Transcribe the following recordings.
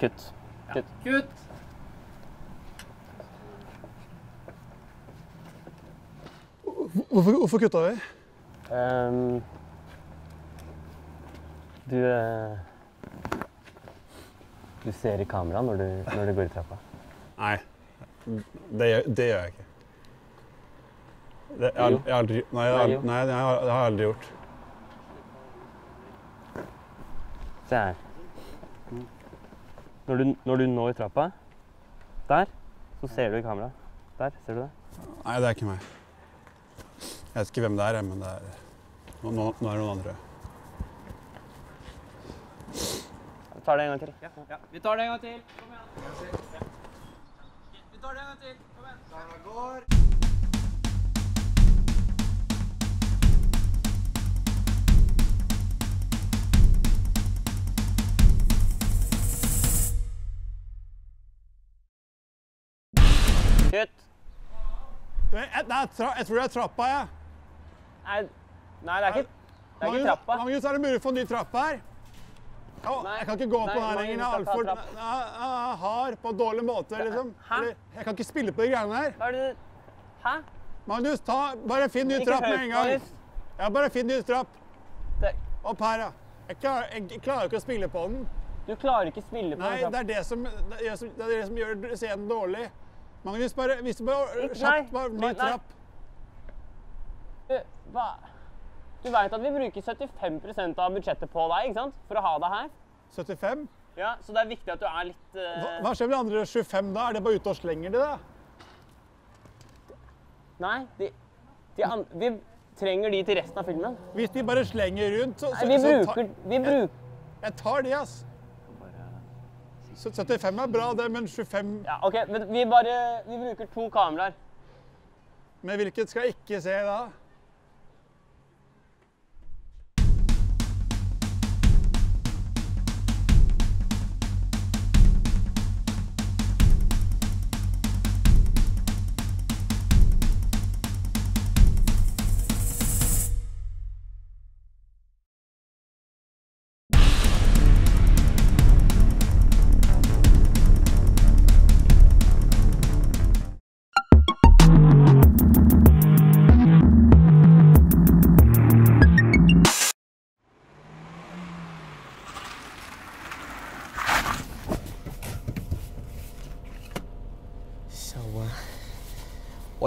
kutt. Kutt. Kutt. Hvorfor, hvorfor kutta vi? Um, du eh, Du ser i kamera når du, når du går i trappa. Nei, det, det gjør jeg ikke. Det, jeg, har- jeg aldri, nei, jeg, Nei, det har jeg aldri gjort. Se her. Når du, når du når trappa, der, så ser du i kameraet. Der, ser du det? Nei, det er ikke meg. Jeg vet ikke hvem det er, men det er, nå, nå, nå er det noen andre. Vi tar det en gang til. Ja, ja. Vi tar det en gang til. Kom igjen. Vi tar det en gang til. Kom igjen. Jeg, det er jeg tror det er trappa, jeg. Nei, nei, det er ikke, det er ikke trappa. Magnus, er det mulig å få ny trapp her? Oh, Nei. jeg kan ikke gå på den lenger. Jeg er altfor hard på en dårlig måte, liksom. Hæ? Jeg kan ikke spille på de greiene her. Hva er det Hæ? Magnus, ta, bare finn ny trapp med en gang. Magnus. Ja, bare finn ny trapp. Det, Opp her, ja. Jeg klarer, jeg, klarer ikke å spille på den. du klarer ikke å spille på Nei, den Nei, det det er det som, det er det som gjør scenen dårlig. Magnus, bare, hvis du bare kjapt, bare ny trapp. Du, hva? Du veit at vi bruker 75% av budsjettet på deg, ikke sant? For å ha deg her. 75? Ja, Så det er viktig at du er litt Hva, eh, hva skjer med de andre 25 da? Er det bare ute og slenger de, da? Nei, de, de an, vi trenger de til resten av filmen. Hvis de bare slenger rundt, så, Nei, vi vi så bruker, vi bruker Jeg tar de, ass. Så 75 er bra, det, men 25 Ja, OK, men vi bare Vi bruker to kameraer. Men hvilket skal jeg ikke se da?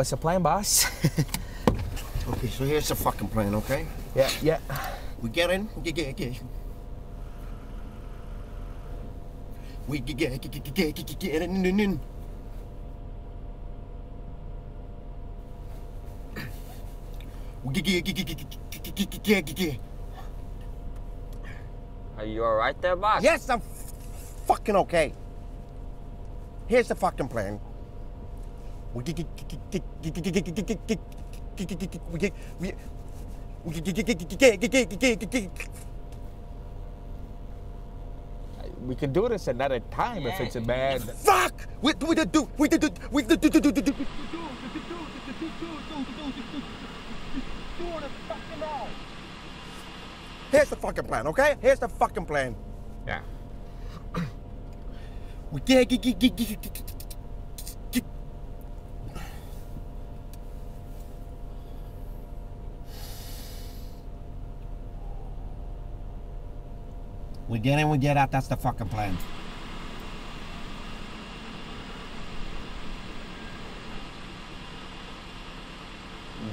what's the plan, boss? okay, so here's the fucking plan, okay? Yeah, yeah. We get in, get, get, get. We get, get, get, get, get, get, get in, get, in. Are you alright there, boss? Yes, I'm fucking okay. Here's the fucking plan. We can do this another time if it's a bad. Fuck! We we do we do we do do do do do do. Here's the fucking plan, okay? Here's the fucking plan. Yeah. we We get in, we get out. That's the fucking plan.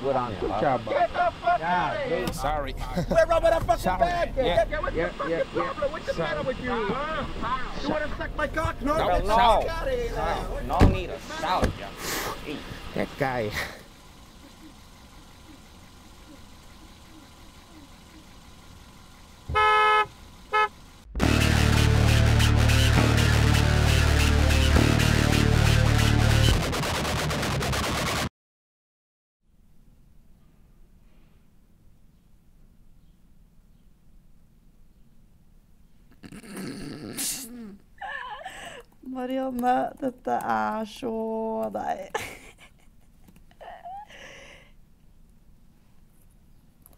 Good on you. Good job, boss. Yeah, sorry. We're rubbing a fucking Sorry. bad kid. Yeah, Yeah, what's yeah, the fucking yeah, yeah. problem? What's the Sorry. matter with you, huh? You want to suck my cock? No, No, get the no. fuck out of here. No need to shout, you. That guy. Marianne, dette er så deg.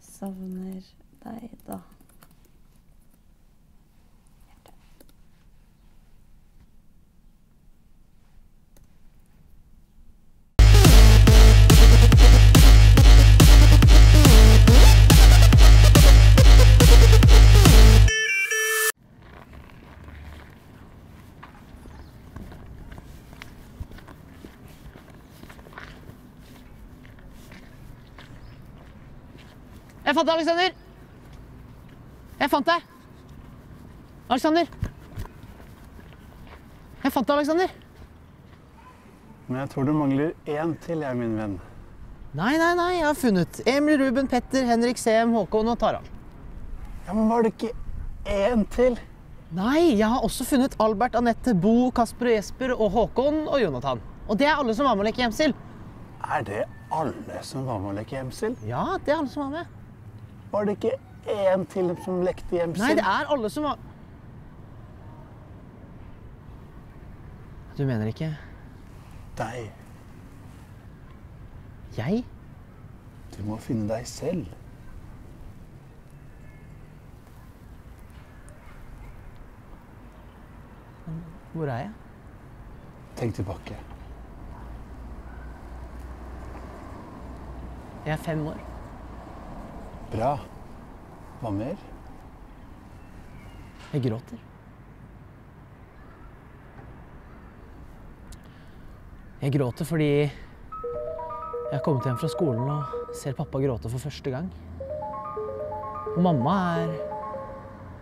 Savner deg, da. Jeg fant deg, Alexander! Jeg fant deg! Alexander! Jeg fant deg, Alexander! Men jeg tror du mangler én til, jeg, min venn. Nei, nei, nei, jeg har funnet Emil, Ruben, Petter, Henrik, Sem, Håkon og Tara. Ja, Men var det ikke én til? Nei, jeg har også funnet Albert, Anette, Bo, Kasper og Jesper og Håkon og Jonathan. Og det er alle som var med å leke gjemsel. Er det alle som var med å leke gjemsel? Ja, det er alle som var med. Var det ikke én til som lekte gjemsel? Nei, det er alle som var Du mener ikke Deg. jeg? Du må finne deg selv. Hvor er jeg? Tenk tilbake. Jeg er fem år. Bra. Hva mer? Jeg gråter. Jeg gråter fordi jeg har kommet hjem fra skolen og ser pappa gråte for første gang. Og mamma er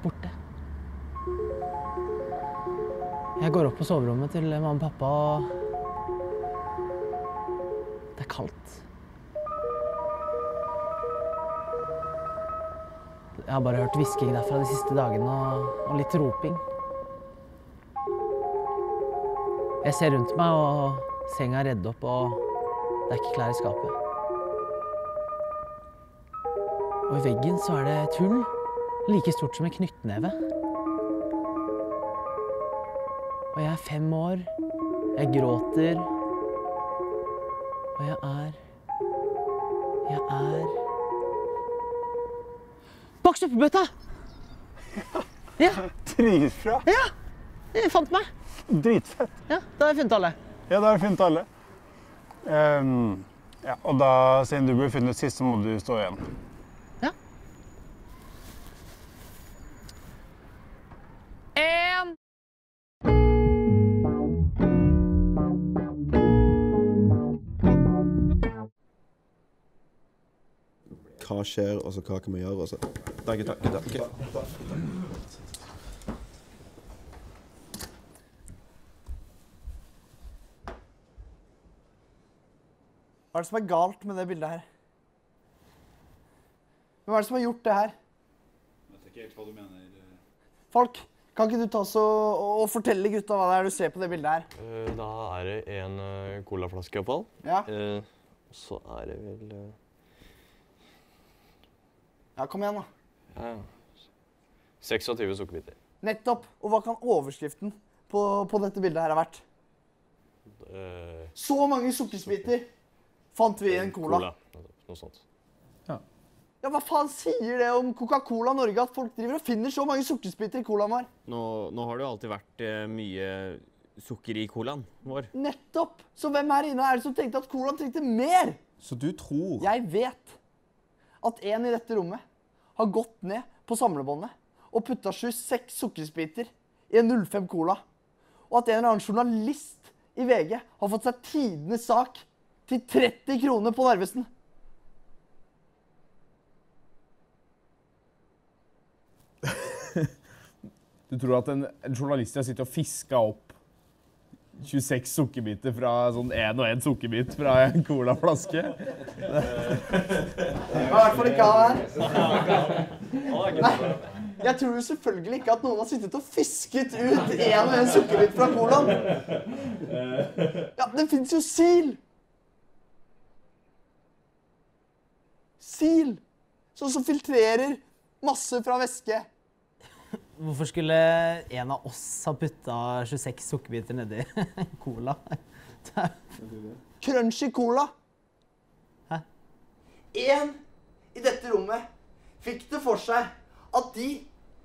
borte. Jeg går opp på soverommet til mamma og pappa, og det er kaldt. Jeg har bare hørt hvisking derfra de siste dagene og, og litt roping. Jeg ser rundt meg, og senga er redd opp, og det er ikke klær i skapet. Og i veggen så er det et hull like stort som en knyttneve. Og jeg er fem år, jeg gråter, og jeg er Jeg er Bak søppelbøtta! Ja, Dritbra. ja! Jeg fant meg. Dritfett. Ja, Da har jeg funnet alle. Ja, da har du funnet alle. Um, ja, og da, siden du ble funnet sist, så må du stå igjen. Hva skjer, og så hva kan vi gjøre? Og så. Takk, takk, takk. Hva er det som er galt med det bildet her? Hvem er det som har gjort det her? Jeg vet ikke helt hva du mener. Folk, kan ikke du ta så, og, og fortelle gutta hva det er du ser på det bildet her? Eh, Da er det en eh, colaflaske iallfall. Ja, Eh, og så er det vel eh, ja kom igjen da. ja, 26 sukkerbiter. Nettopp. Og hva kan overskriften på, på dette bildet her ha vært? Eh, Så mange sukkersbiter fant vi i en cola. cola. Noe sånt. Ja, hva faen sier det om Coca-Cola Norge at folk driver og finner så mange sukkersbiter i colaen vår? Nå, nå har det jo alltid vært eh, mye sukker i colaen vår. Nettopp. Så hvem her inne er det som tenkte at colaen trengte mer? Så du tror Jeg vet at en i dette rommet har gått ned på samlebåndet og putta 26 sukkersbiter i en 05 Cola, og at en eller annen journalist i VG har fått seg tidenes sak til 30 kroner på Narvesen. Du tror at en, en journalist har sittet og fiska opp 26 sukkerbiter fra sånn én og én sukkerbit fra en colaflaske? I hvert fall ikke han her. Jeg tror jo selvfølgelig ikke at noen har sittet og fisket ut en og én sukkerbit fra colaen. Ja, det fins jo sil! Sil! Sånn som filtrerer masse fra væske. Hvorfor skulle en av oss ha putta 26 sukkerbiter nedi cola? Crunchy cola. Hæ? En i dette rommet fikk det for seg at de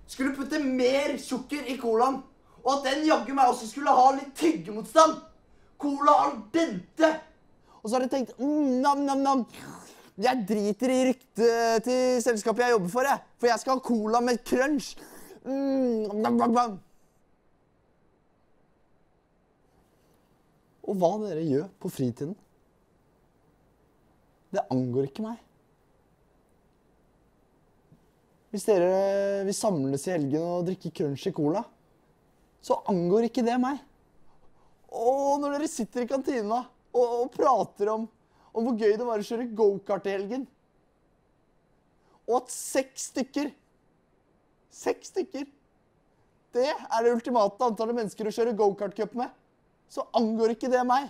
skulle putte mer sukker i colaen, og at den jaggu meg også skulle ha litt tyggemotstand. Cola al dente. Og så har de tenkt mm, nam, nam, nam. Jeg driter i ryktet til selskapet jeg jobber for, jeg. For jeg skal ha cola med crunch. Mm. Og hva dere gjør på fritiden, det angår ikke meg. hvis dere vil samles i helgen og drikke crunchy cola, så angår ikke det meg. Og når dere sitter i kantina og, og prater om, om hvor gøy det var å kjøre gokart i helgen, og at seks stykker Seks stykker Det er det ultimate antallet mennesker å kjøre gokartcup med. Så angår ikke det meg.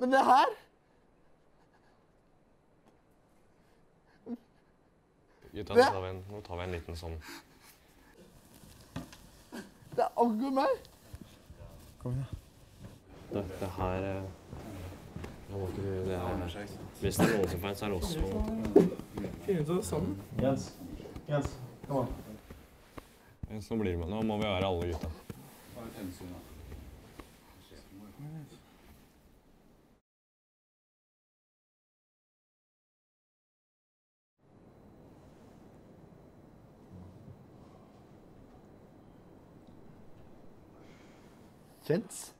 Men det her Gutta, nå tar, vi en, nå tar vi en liten sånn Det angår meg. Kom igjen. Det, det her eh, nå må ikke du- det er, Hvis det er noen som feil, så er det oss Finne ut av det sammen. Jens. Jens, kom an. Jens, Nå blir det med. Nå må vi være alle gutta. Jens?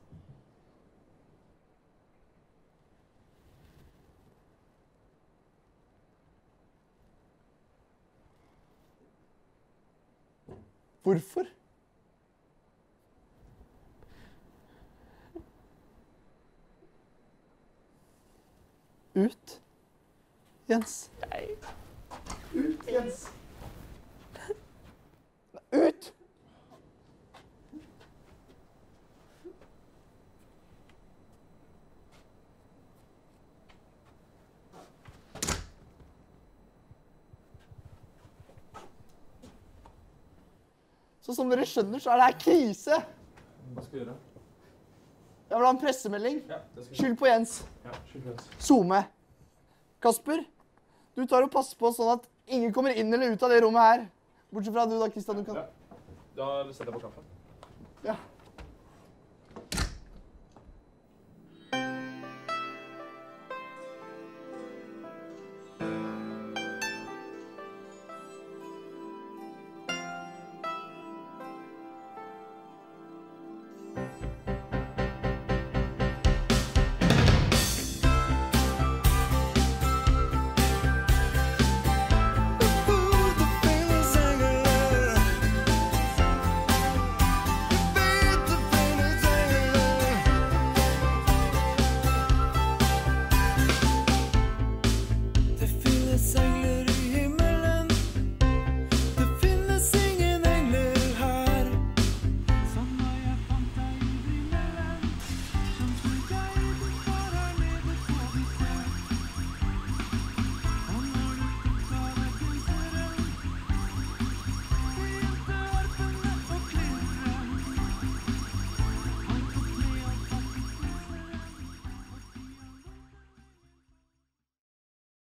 Hvorfor? Ut. Jens. Nei. Ut, Jens. Ut! Som dere skjønner, så er det her krise. Hva skal vi gjøre? Jeg vil ha en pressemelding. Ja, Skyld på Jens. Ja, skyld på Jens. SoMe. Kasper, du tar og passer på sånn at ingen kommer inn eller ut av det rommet her. Bortsett fra du da, Kristian. Du kan... Da setter jeg på kaffen. Ja.